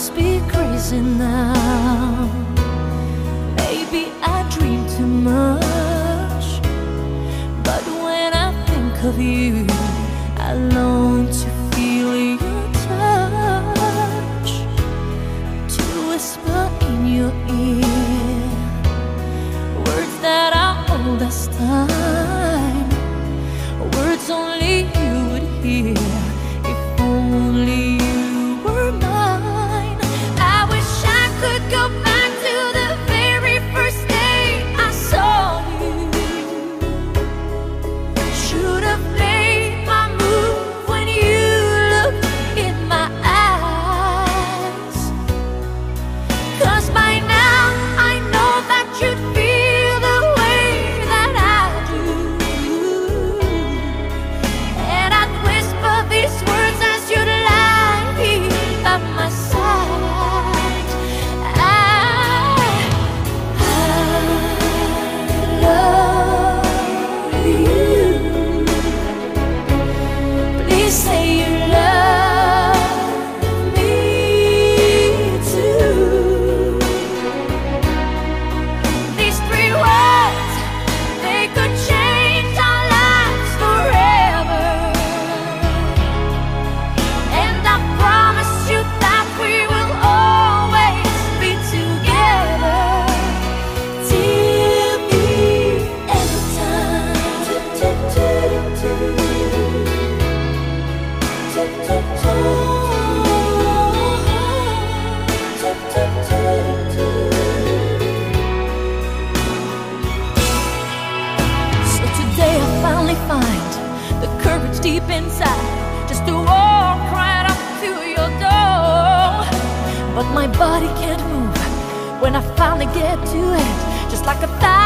must be crazy now. Maybe I dream too much, but when I think of you, I long to feel your touch, to whisper in your ear words that are old as time. Deep inside just to walk right up to your door. But my body can't move when I finally get to it, just like a thousand.